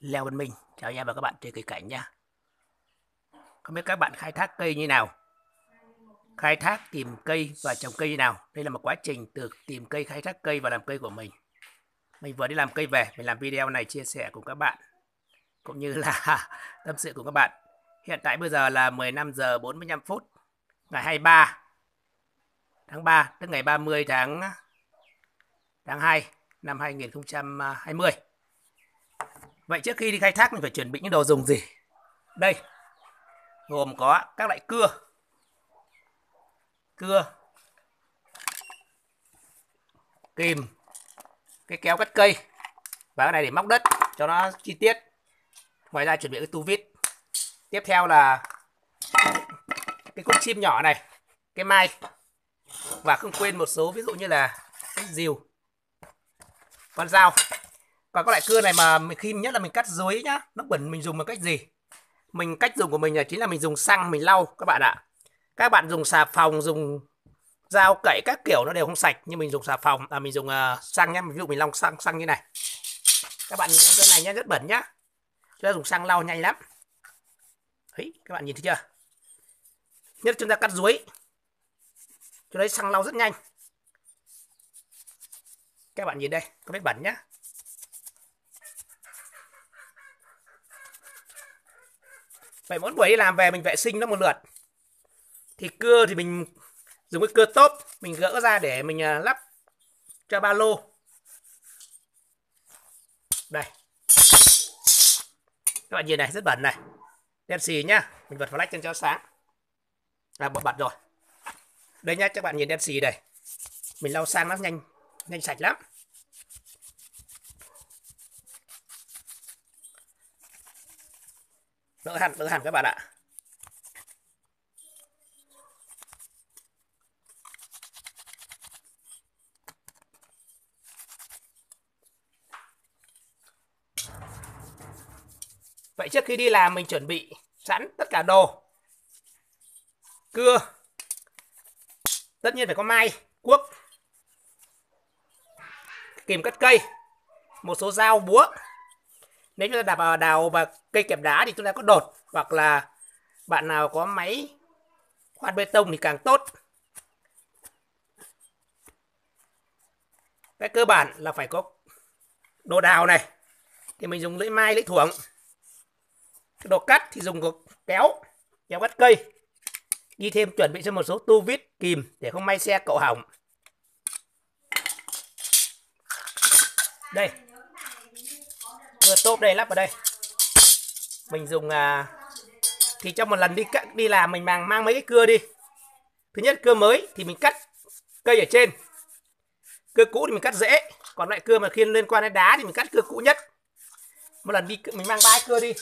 Leo Văn Minh chào anh em và các bạn trên cây cảnh nha. Không biết các bạn khai thác cây như nào? Khai thác tìm cây và trồng cây như nào? Đây là một quá trình từ tìm cây, khai thác cây và làm cây của mình. Mình vừa đi làm cây về Mình làm video này chia sẻ cùng các bạn Cũng như là tâm sự cùng các bạn. Hiện tại bây giờ là 15 giờ 45 phút Ngày 23 tháng 3 Tức ngày 30 tháng tháng 2 năm 2020 Vậy trước khi đi khai thác mình phải chuẩn bị những đồ dùng gì? Đây, gồm có các loại cưa, cưa, kìm, cái kéo cắt cây và cái này để móc đất cho nó chi tiết. Ngoài ra chuẩn bị cái tu vít. Tiếp theo là cái con chim nhỏ này, cái mai và không quên một số ví dụ như là cái rìu, con dao còn các loại cưa này mà khi nhất là mình cắt dưới nhá nó bẩn mình dùng bằng cách gì? Mình cách dùng của mình là chính là mình dùng xăng mình lau các bạn ạ. Các bạn dùng xà phòng dùng dao cậy các kiểu nó đều không sạch nhưng mình dùng xà phòng à mình dùng uh, xăng nhá. Ví dụ mình lau xăng xăng như này. Các bạn nhìn cái này nhá rất bẩn nhá. Chúng ta dùng xăng lau nhanh lắm. Đấy, các bạn nhìn thấy chưa? Nhất chúng ta cắt dưới. cho đấy xăng lau rất nhanh. Các bạn nhìn đây có vết bẩn nhá. Vậy mỗi buổi đi làm về mình vệ sinh nó một lượt. Thì cưa thì mình dùng cái cưa tốt, mình gỡ ra để mình à, lắp cho ba lô. Đây. Các bạn nhìn này, rất bẩn này. Đen xì nhá, mình bật flash cho sáng. À, bật bật rồi. Đây nhá, các bạn nhìn đen xì đây. Mình lau sang nó nhanh, nhanh sạch lắm. Đỡ hẳn đỡ hẳn các bạn ạ. Vậy trước khi đi làm mình chuẩn bị sẵn tất cả đồ. Cưa. Tất nhiên phải có mai, cuốc. Kìm cắt cây. Một số dao búa nếu chúng ta đạp vào đào và cây kẹp đá thì chúng ta có đột, hoặc là bạn nào có máy khoan bê tông thì càng tốt. Cái cơ bản là phải có đồ đào này. Thì mình dùng lưỡi mai, lưỡi thuồng. Cái đồ cắt thì dùng có kéo kéo cắt cây. Đi thêm chuẩn bị cho một số tu vít, kìm để không may xe cậu hỏng. Đây cưa tốt đây lắp vào đây. Mình dùng à, thì trong một lần đi đi làm mình mang mang mấy cái cưa đi. Thứ nhất cưa mới thì mình cắt cây ở trên. Cưa cũ thì mình cắt dễ còn lại cưa mà khi liên quan đến đá thì mình cắt cưa cũ nhất. Một lần đi mình mang ba cưa đi.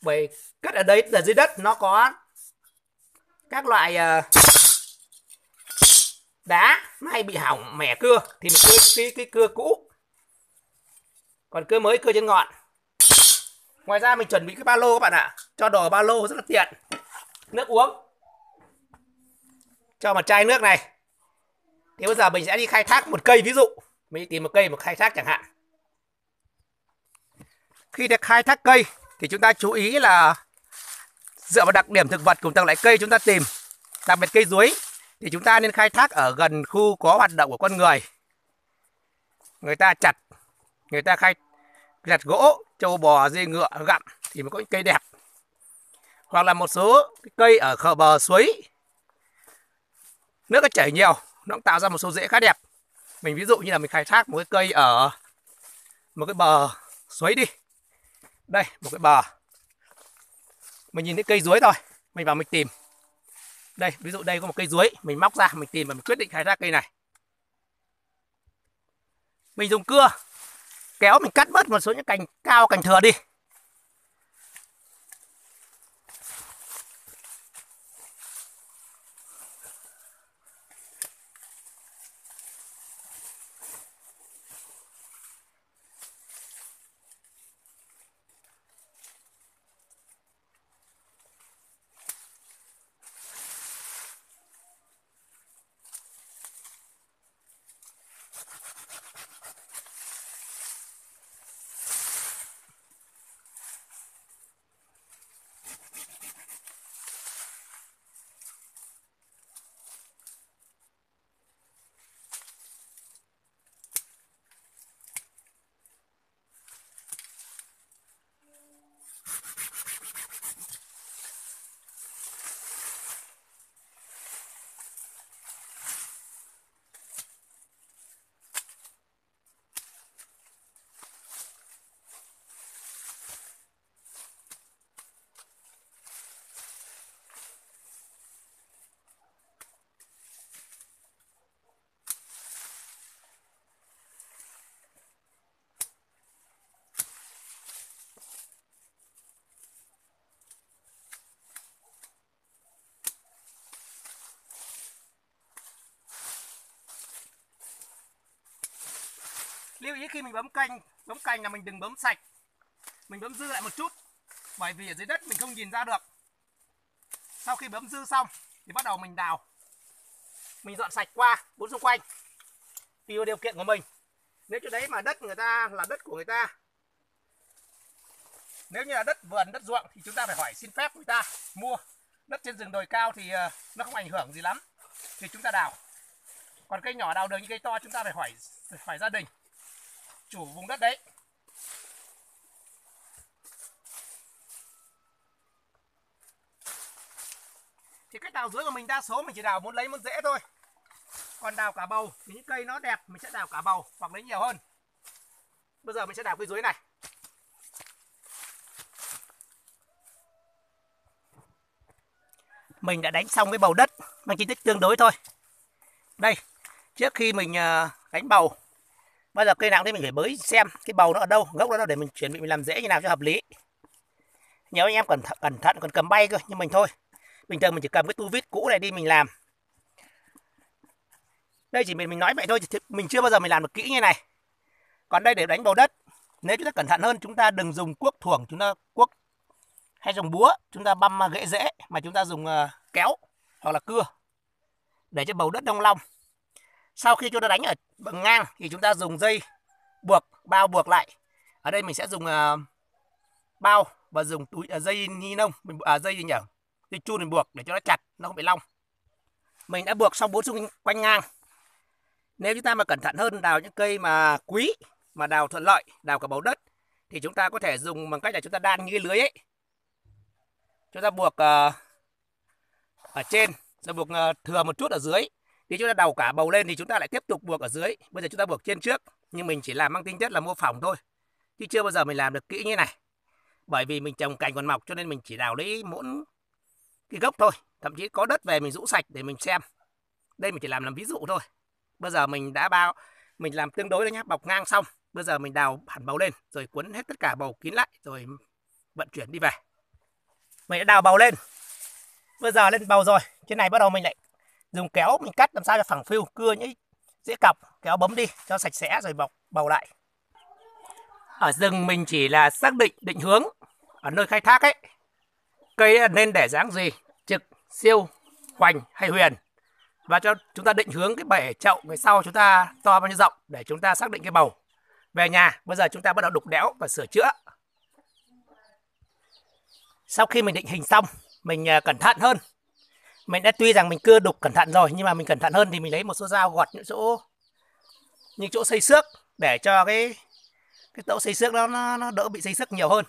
Bởi cắt ở đấy ở dưới đất nó có các loại uh, đá nay bị hỏng mẻ cưa. Thì mình cưa cái, cái cưa cũ còn cưa mới cưa trên ngọn ngoài ra mình chuẩn bị cái ba lô các bạn ạ. Cho đồ ba lô rất là tiện. Nước uống. Cho một chai nước này. Thì bây giờ mình sẽ đi khai thác một cây, ví dụ, mình đi tìm một cây một khai thác chẳng hạn. Khi được khai thác cây, thì chúng ta chú ý là dựa vào đặc điểm thực vật cùng tầng loại cây chúng ta tìm, đặc biệt cây dưới, thì chúng ta nên khai thác ở gần khu có hoạt động của con người. Người ta chặt, người ta khai gặt gỗ, trâu bò, dê ngựa gặm thì mới có những cây đẹp. Hoặc là một số cây ở khờ bờ suối, nước nó chảy nhiều, nó cũng tạo ra một số rễ khá đẹp. Mình ví dụ như là mình khai thác một cái cây ở một cái bờ suối đi. Đây, một cái bờ. Mình nhìn thấy cây dưới thôi, mình vào mình tìm. Đây, ví dụ đây có một cây dưới, mình móc ra, mình tìm và mình quyết định khai thác cây này. Mình dùng cưa kéo mình cắt bớt một số những cành cao cành thừa đi. Lưu ý khi mình bấm canh bấm canh là mình đừng bấm sạch. Mình bấm dư lại một chút. Bởi vì ở dưới đất mình không nhìn ra được. Sau khi bấm dư xong, thì bắt đầu mình đào. Mình dọn sạch qua, bốn xung quanh. Tùy vào điều kiện của mình. Nếu chỗ đấy mà đất người ta, là đất của người ta. Nếu như là đất vườn, đất ruộng, thì chúng ta phải hỏi xin phép người ta mua. Đất trên rừng đồi cao thì ờ, nó không ảnh hưởng gì lắm. Thì chúng ta đào. Còn cây nhỏ đào được như cây to, chúng ta phải hỏi, phải gia đình chủ vùng đất đấy. Thì cách đào dưới của mình đa số mình chỉ đào muốn lấy muốn dễ thôi. Còn đào cả bầu thì những cây nó đẹp mình sẽ đào cả bầu hoặc lấy nhiều hơn. Bây giờ mình sẽ đào cây dưới này. Mình đã đánh xong cái bầu đất mang diện tích tương đối thôi. Đây, trước khi mình ờ, đánh bầu bây giờ cây nào thì mình phải bới xem cái bầu nó ở đâu, gốc nó đâu để mình chuẩn bị mình làm dễ như nào cho hợp lý. Nhớ anh em cẩn thận cẩn thận, còn cầm bay cơ nhưng mình thôi. Bình thường mình chỉ cầm cái tu vít cũ này đi mình làm. Đây chỉ mình mình nói vậy thôi mình chưa bao giờ mình làm được kỹ như này. Còn đây để đánh bầu đất, nếu chúng ta cẩn thận hơn, chúng ta đừng dùng cuốc thuồng, chúng ta cuốc hay dùng búa, chúng ta băm gãy dễ mà chúng ta dùng ờ, kéo hoặc là cưa để cho bầu đất đông long sau khi chúng ta đánh ở bằng ngang thì chúng ta dùng dây buộc bao buộc lại. Ở đây mình sẽ dùng uh, bao và dùng túi uh, dây ni lông mình à, dây gì nhỉ? Dây chun mình buộc để cho nó chặt nó không bị long. Mình đã buộc xong bốn xung quanh ngang. Nếu chúng ta mà cẩn thận hơn đào những cây mà quý mà đào thuận lợi đào cả bầu đất thì chúng ta có thể dùng bằng cách là chúng ta đan như cái lưới ấy. Chúng ta buộc uh, ở trên rồi buộc uh, thừa một chút ở dưới nếu chúng ta đầu cả bầu lên thì chúng ta lại tiếp tục buộc ở dưới. Bây giờ chúng ta buộc trên trước, nhưng mình chỉ làm mang tính chất là mô phỏng thôi. Chứ chưa bao giờ mình làm được kỹ như này. Bởi vì mình trồng cành còn mọc cho nên mình chỉ đào lấy mỗi cái gốc thôi. Thậm chí có đất về mình rũ sạch để mình xem. Đây mình chỉ làm làm ví dụ thôi. Bây giờ mình đã bao, mình làm tương đối đấy nhá. Bọc ngang xong, bây giờ mình đào hẳn bầu lên, rồi cuốn hết tất cả bầu kín lại, rồi vận chuyển đi về. Mình đã đào bầu lên. Bây giờ lên bầu rồi. Trên này bắt đầu mình lại dùng kéo mình cắt làm sao cho phẳng phiu, cưa những dễ cọc, kéo bấm đi, cho sạch sẽ rồi bọc, bầu lại. Ở rừng mình chỉ là xác định định hướng, ở nơi khai thác ấy, cây nên để dáng gì, trực, siêu, hoành hay huyền. Và cho chúng ta định hướng cái bể chậu người sau chúng ta to bao nhiêu rộng để chúng ta xác định cái bầu. Về nhà, bây giờ chúng ta bắt đầu đục đẽo và sửa chữa. Sau khi mình định hình xong, mình à, cẩn thận hơn mình đã tuy rằng mình cưa đục cẩn thận rồi nhưng mà mình cẩn thận hơn thì mình lấy một số dao gọt những chỗ những chỗ xây xước để cho cái cái tẫu xây xước đó nó, nó đỡ bị xây xước nhiều hơn.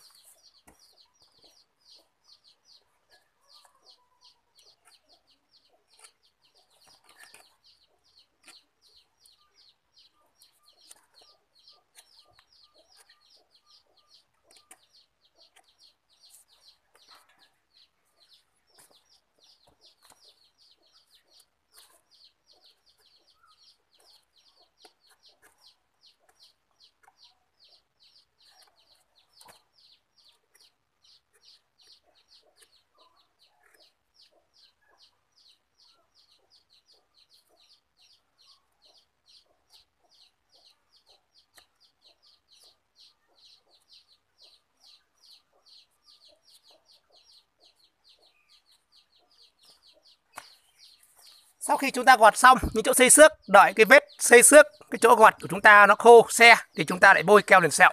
Sau khi chúng ta gọt xong những chỗ xây xước, đợi cái vết xây xước, cái chỗ gọt của chúng ta nó khô xe thì chúng ta lại bôi keo liền sẹo.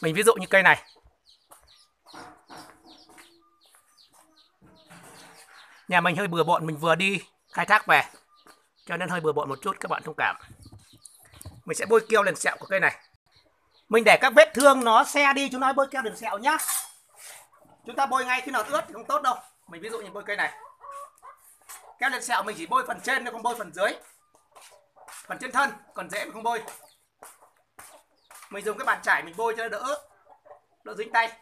Mình ví dụ như cây này. Nhà mình hơi bừa bộn, mình vừa đi khai thác về, cho nên hơi bừa bộn một chút, các bạn thông cảm. Mình sẽ bôi keo liền sẹo của cây này. Mình để các vết thương nó xe đi, chúng nói bôi keo liền sẹo nhá. Chúng ta bôi ngay khi nào ướt thì không tốt đâu. Mình ví dụ như bôi cây này keo lên sẹo mình chỉ bôi phần trên không bôi phần dưới. Phần trên thân, còn dễ mình không bôi. Mình dùng cái bàn chải mình bôi cho nó đỡ đỡ dính tay.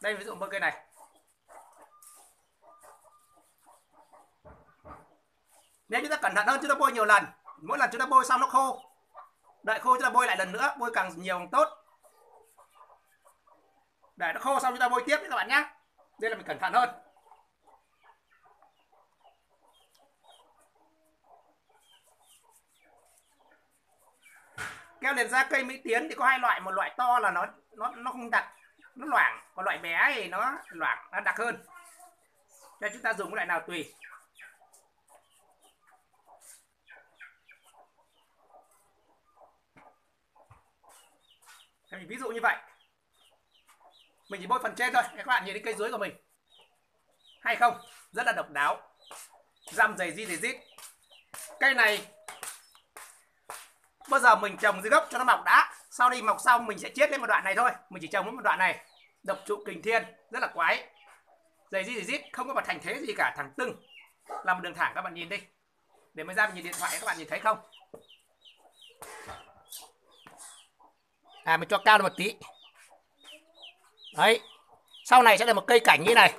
Đây, ví dụ bôi cây này. Nếu chúng ta cẩn thận hơn, chúng ta bôi nhiều lần. Mỗi lần chúng ta bôi xong nó khô. Đợi khô, chúng ta bôi lại lần nữa, bôi càng nhiều càng tốt để nó khô xong chúng ta bôi tiếp các bạn nhé đây là mình cẩn thận hơn. Keo liền da cây mỹ tiến thì có hai loại, một loại to là nó nó nó không đặc, nó loãng còn loại bé thì nó loãng nó đặc hơn. Cho chúng ta dùng cái loại nào tùy. Mình ví dụ như vậy mình chỉ bôi phần trên thôi, các bạn nhìn thấy cây dưới của mình. Hay không? Rất là độc đáo. Răm dày di dày dít cây này bao giờ mình trồng dưới gốc cho nó mọc đã. Sau đi mọc xong, mình sẽ chết lên một đoạn này thôi. Mình chỉ trồng một đoạn này. Độc trụ kình thiên, rất là quái. Dày di dày dít không có một thành thế gì cả, thẳng tưng. Làm một đường thẳng các bạn nhìn đi. Để mới ra mình nhìn điện thoại, các bạn nhìn thấy không? À mình cho cao lên một tí đấy. Sau này sẽ là một cây cảnh như này.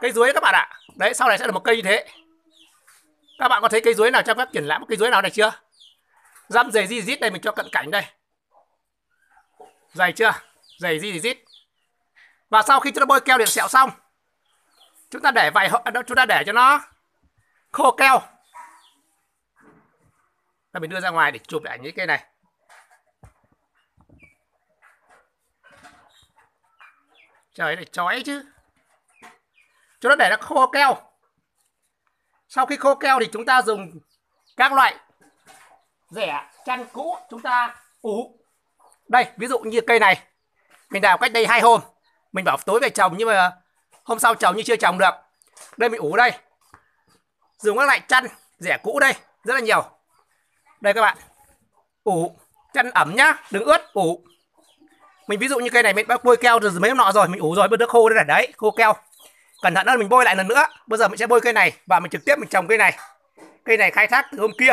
Cây dưới các bạn ạ. Đấy, sau này sẽ là một cây như thế. Các bạn có thấy cây dưới nào trong các triển lãm cây dưới nào này chưa? Răm dày di dít đây, mình cho cận cảnh đây. Dày chưa? Dày di dít và sau khi chúng ta bôi keo điện sẹo xong, chúng ta để vài à, chúng ta để cho nó khô keo. Và mình đưa ra ngoài để chụp lại những cây này. Trời này chói chứ. Chúng ta để nó khô keo. Sau khi khô keo thì chúng ta dùng các loại rẻ, chăn cũ chúng ta ủ. Đây, ví dụ như cây này. Mình đào cách đây hai hôm. Mình bảo tối về trồng nhưng mà hôm sau trồng như chưa trồng được. Đây mình ủ đây. Dùng các loại chăn rẻ cũ đây, rất là nhiều. Đây các bạn. Ủ, chăn ẩm nhá, đừng ướt, ủ mình ví dụ như cây này, mình bôi keo từ mấy hôm nọ rồi, mình ủ rồi bớt nước khô đây là đấy, khô keo. Cẩn thận hơn, mình bôi lại lần nữa. Bây giờ mình sẽ bôi cây này và mình trực tiếp mình trồng cây này. Cây này khai thác từ hôm kia.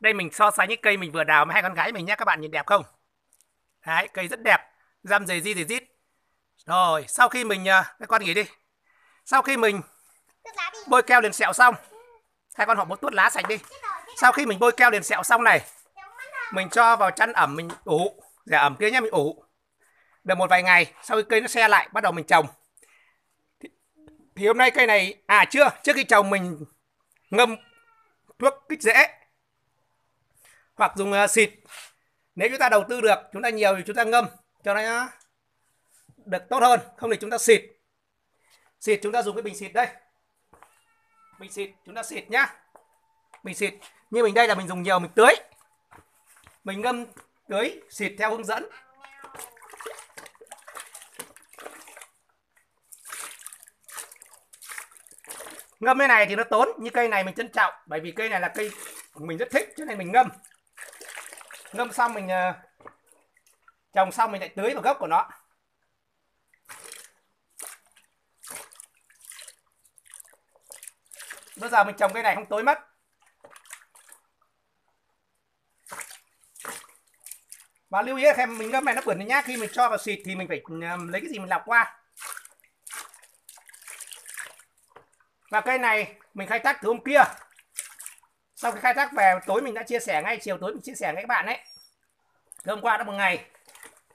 Đây mình so sánh những cây mình vừa đào với hai con gái mình nhé các bạn nhìn đẹp không? Đấy, cây rất đẹp. Răm dày di dày rít. Rồi, sau khi mình à, các con nghỉ đi. Sau khi mình bôi keo liền sẹo xong, hai con họ một tuốt lá sạch đi. Sau khi mình bôi keo liền sẹo xong này, mình cho vào chăn ẩm, mình ủ rẻ ẩm kia nhé mình ủ. Được một vài ngày sau khi cây nó xe lại bắt đầu mình trồng. Thì, thì hôm nay cây này à chưa trước khi trồng mình ngâm thuốc kích rễ. Hoặc dùng uh, xịt. Nếu chúng ta đầu tư được chúng ta nhiều thì chúng ta ngâm cho nó được tốt hơn không thì chúng ta xịt. Xịt chúng ta dùng cái bình xịt đây. Bình xịt chúng ta xịt nhá. Bình xịt như mình đây là mình dùng nhiều mình tưới. Mình ngâm tưới xịt theo hướng dẫn. Ngâm cái này thì nó tốn như cây này mình trân trọng, bởi vì cây này là cây mình rất thích, cho nên mình ngâm. Ngâm xong mình ờ, trồng xong mình lại tưới vào gốc của nó. Bây giờ mình trồng cây này không tối mất. Và lưu ý là mình ngâm này, nó bẩn nhá. Khi mình cho vào xịt thì mình phải um, lấy cái gì mình lọc qua. Và cây này, mình khai thác từ hôm kia. Sau khi khai thác về, tối mình đã chia sẻ ngay, chiều tối mình chia sẻ ngay các bạn đấy hôm qua đã một ngày,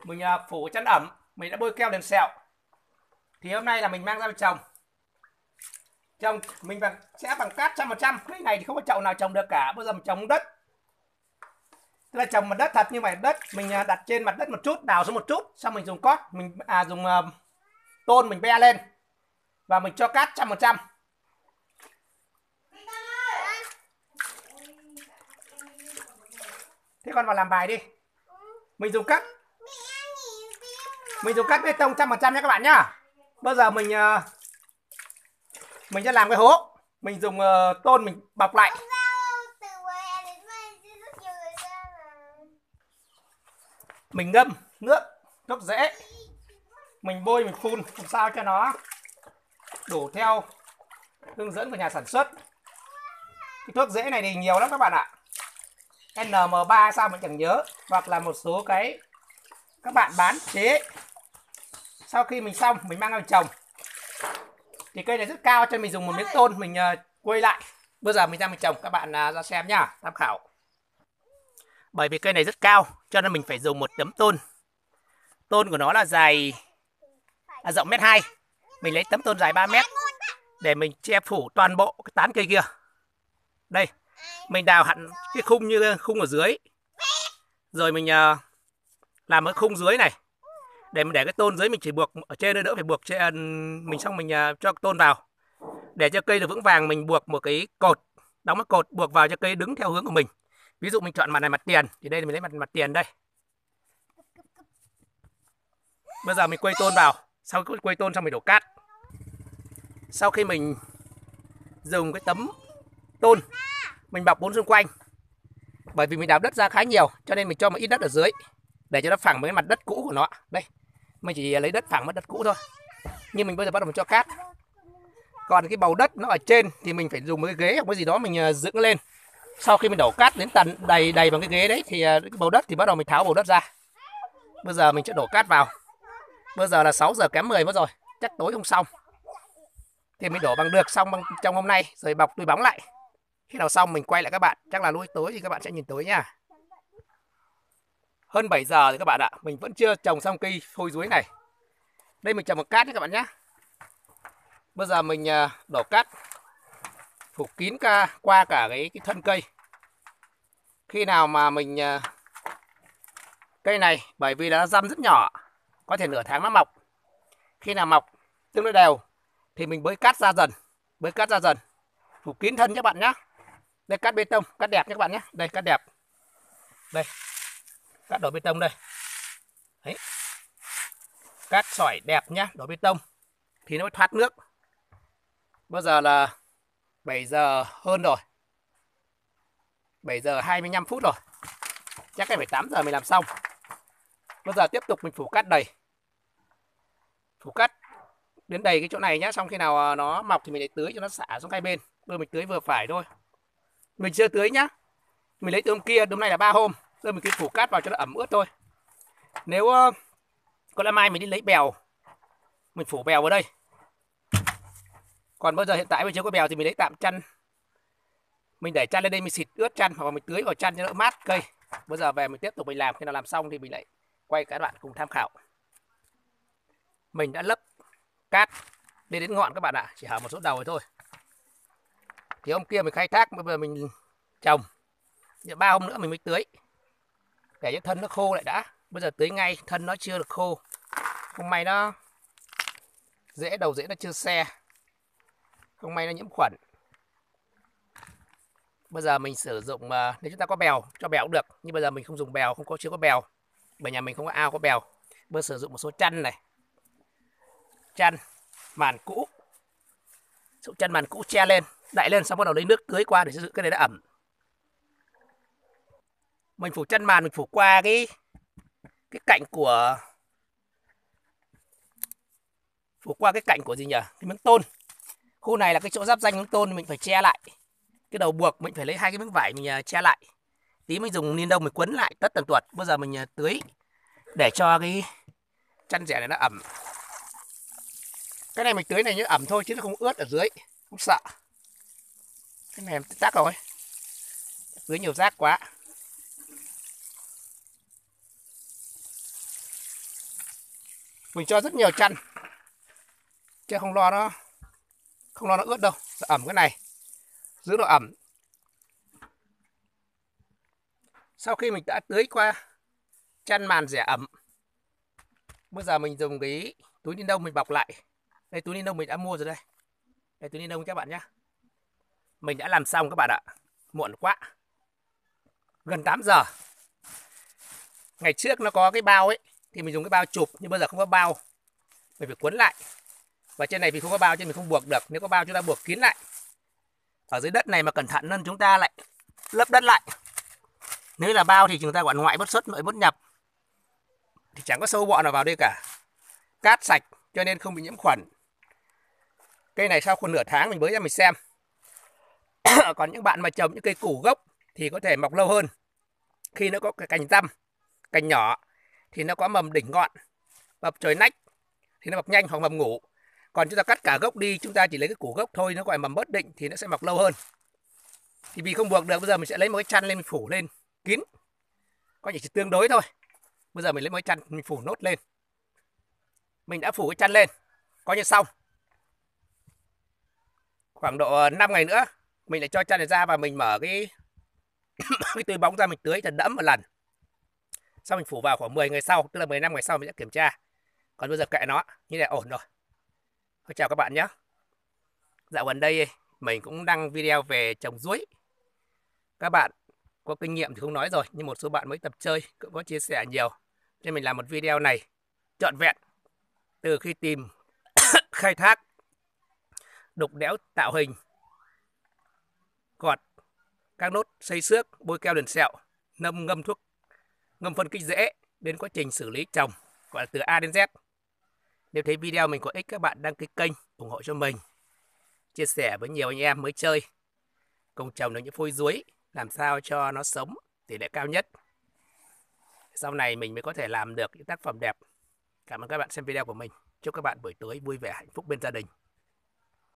mình uh, phủ chăn ẩm, mình đã bôi keo đèn sẹo. Thì hôm nay là mình mang ra trồng trồng mình bằng, sẽ bằng cát trăm phần trăm. Cái này thì không có chậu nào trồng được cả. Bây giờ mình trồng đất là trồng mặt đất thật như vậy đất mình à, đặt trên mặt đất một chút đào xuống một chút xong mình dùng cót mình à dùng uh, tôn mình be lên và mình cho cát trăm phần trăm. Thế con vào làm bài đi. Mình dùng cắt mình dùng cắt bê tông trăm phần trăm nhé các bạn nhá. Bây giờ mình uh, mình sẽ làm cái hố. Mình dùng uh, tôn mình bọc lại. Mình ngâm nước gốc rễ mình bôi mình phun làm sao cho nó đổ theo hướng dẫn của nhà sản xuất. Cái thuốc rễ này thì nhiều lắm các bạn ạ. NM3 sao mình chẳng nhớ hoặc là một số cái các bạn bán chế. Sau khi mình xong mình mang ra trồng. Thì cây này rất cao cho mình dùng một miếng tôn mình ờ, uh, quay lại. Bây giờ mình ra mình trồng các bạn uh, ra xem nhá tham khảo bởi vì cây này rất cao cho nên mình phải dùng một tấm tôn. Tôn của nó là dài à, rộng mét hai. Mình lấy tấm tôn dài 3 mét để mình che phủ toàn bộ cái tán cây kia. Đây mình đào hẳn cái khung như khung ở dưới. Rồi mình uh, làm cái khung dưới này. Để mình để cái tôn dưới mình chỉ buộc ở trên đỡ phải buộc trên ừ, mình xong mình uh, cho tôn vào. Để cho cây được vững vàng mình buộc một cái cột đóng cái cột buộc vào cho cây đứng theo hướng của mình ví dụ mình chọn mặt này mặt tiền, thì đây mình lấy mặt mặt tiền đây. Bây giờ mình quay tôn vào, sau khi quay tôn xong mình đổ cát. Sau khi mình dùng cái tấm tôn, mình bọc bốn xung quanh. Bởi vì mình đào đất ra khá nhiều, cho nên mình cho một ít đất ở dưới, để cho nó phẳng với cái mặt đất cũ của nó. Đây, mình chỉ lấy đất phẳng với đất cũ thôi. Nhưng mình bây giờ bắt đầu mình cho cát. Còn cái bầu đất nó ở trên thì mình phải dùng một cái ghế hoặc cái gì đó mình ờ, dựng lên sau khi mình đổ cát đến tận đầy đầy bằng cái ghế đấy thì à, cái bầu đất thì bắt đầu mình tháo bầu đất ra. Bây giờ mình sẽ đổ cát vào. Bây giờ là 6 giờ kém 10 mất rồi, chắc tối không xong thì mình đổ bằng được xong bằng trong hôm nay, rồi bọc túi bóng lại. Khi nào xong mình quay lại các bạn, chắc là lui tối thì các bạn sẽ nhìn tối nha. Hơn 7 giờ thì các bạn ạ, mình vẫn chưa trồng xong cây phôi dưới này. Đây mình trồng một cát nhé các bạn nhé. Bây giờ mình à, đổ cát phủ kín ca qua cả cái, cái thân cây. Khi nào mà mình ờ, cây này bởi vì nó răm rất nhỏ có thể nửa tháng nó mọc. Khi nào mọc tương đối đều thì mình bới cát ra dần bới cát ra dần. Phủ kín thân các bạn nhé. Đây cát bê tông cát đẹp nhé các bạn nhé. Đây cát đẹp. Đây cát đổ bê tông đây. Đấy. cát sỏi đẹp nhá đổ bê tông thì nó mới thoát nước. Bây giờ là 7 giờ hơn rồi. 7 giờ 25 phút rồi. Chắc phải 8 giờ mình làm xong. Bây giờ tiếp tục mình phủ cát đầy. Phủ cát đến đầy cái chỗ này nhá. Xong khi nào à, nó mọc thì mình lại tưới cho nó xả xuống hai bên. Bây mình tưới vừa phải thôi. Mình chưa tưới nhá. Mình lấy từ hôm kia, hôm nay là ba hôm. Rồi mình cứ phủ cát vào cho nó ẩm ướt thôi. Nếu còn có lẽ mai mình đi lấy bèo. Mình phủ bèo vào đây còn bây giờ hiện tại mình chưa có bèo thì mình lấy tạm chăn. Mình để chăn lên đây, mình xịt ướt chăn hoặc mình tưới vào chăn cho nó mát cây. Bây giờ về mình tiếp tục mình làm, khi nào làm xong thì mình lại quay các bạn cùng tham khảo. Mình đã lấp cát lên đến ngọn các bạn ạ, chỉ hở một số đầu thôi. Thì hôm kia mình khai thác, bây giờ mình trồng. Ba hôm nữa mình mới tưới. Để cho thân nó khô lại đã. Bây giờ tưới ngay, thân nó chưa được khô. Hôm nay nó dễ, đầu dễ nó chưa xe không may nó nhiễm khuẩn. Bây giờ mình sử dụng à, nếu chúng ta có bèo, cho bèo cũng được, nhưng bây giờ mình không dùng bèo, không có, chưa có bèo. Bởi nhà mình không có ao, có bèo. Bây giờ sử dụng một số chăn này. Chăn, màn cũ. Dụng chăn màn cũ che lên, đậy lên, xong bắt đầu lấy nước tưới qua để giữ cái này nó ẩm. Mình phủ chân màn, mình phủ qua cái cái cạnh của, phủ qua cái cạnh của gì nhỉ? Cái miếng tôn khu này là cái chỗ giáp danh miếng tôn mình phải che lại. Cái đầu buộc mình phải lấy hai cái miếng vải mình à, che lại. Tí mình dùng ni đông mình quấn lại, tất tần tuột bây giờ mình à, tưới để cho cái chăn rẻ này nó ẩm. Cái này mình tưới này như ẩm thôi chứ nó không ướt ở dưới, không sợ. Cái này chắc rồi. Tưới nhiều rác quá. Mình cho rất nhiều chăn, chứ không lo nó không lo nó ướt đâu. Ẩm cái này. Giữ độ ẩm. Sau khi mình đã tưới qua chăn màn rẻ ẩm, bây giờ mình dùng cái túi ni lông mình bọc lại. Đây, túi ni lông mình đã mua rồi đây. Đây, túi ni lông các bạn nhé mình đã làm xong các bạn ạ. Muộn quá. Gần 8 giờ. Ngày trước nó có cái bao ấy, thì mình dùng cái bao chụp, nhưng bây giờ không có bao. Mình phải cuốn lại và trên này vì không có bao cho mình không buộc được. Nếu có bao chúng ta buộc kín lại. Ở dưới đất này mà cẩn thận hơn chúng ta lại lấp đất lại. Nếu là bao thì chúng ta gọi ngoại bất xuất nội bất nhập. Thì chẳng có sâu bọ nào vào đây cả. Cát sạch, cho nên không bị nhiễm khuẩn. Cây này sau khoảng nửa tháng mình mới ra mình xem. Còn những bạn mà trồng những cây củ gốc thì có thể mọc lâu hơn. Khi nó có cái cành tăm cành nhỏ thì nó có mầm đỉnh ngọn. Mập trời nách thì nó mọc nhanh hoặc mầm ngủ còn chúng ta cắt cả gốc đi, chúng ta chỉ lấy cái củ gốc thôi, nó gọi mầm bất định thì nó sẽ mọc lâu hơn. Thì vì không buộc được, bây giờ mình sẽ lấy một cái chăn lên mình phủ lên, kín. Có chỉ tương đối thôi. Bây giờ mình lấy một cái chăn, mình phủ nốt lên. Mình đã phủ cái chăn lên, coi như xong. Khoảng độ ờ, 5 ngày nữa, mình lại cho chăn này ra và mình mở cái cái tươi bóng ra, mình tưới thật đẫm một lần. Sau mình phủ vào khoảng 10 ngày sau, tức là 15 ngày sau mình sẽ kiểm tra. Còn bây giờ kệ nó, như này ổn rồi. Thôi chào các bạn nhé. Dạo gần đây mình cũng đăng video về trồng ruối các bạn có kinh nghiệm thì không nói rồi, nhưng một số bạn mới tập chơi cũng có chia sẻ nhiều. Nên mình làm một video này trọn vẹn, từ khi tìm khai thác, đục đẽo, tạo hình, gọt, các nốt xây xước, bôi keo đền sẹo ngâm ngâm thuốc, ngâm phân kích rễ đến quá trình xử lý trồng, gọi là từ A đến Z nếu thấy video mình có ích, các bạn đăng ký kênh, ủng hộ cho mình. Chia sẻ với nhiều anh em mới chơi. Cùng trồng được những phôi ruối làm sao cho nó sống, tỷ lệ cao nhất. Sau này mình mới có thể làm được những tác phẩm đẹp. Cảm ơn các bạn xem video của mình. Chúc các bạn buổi tối vui vẻ, hạnh phúc bên gia đình.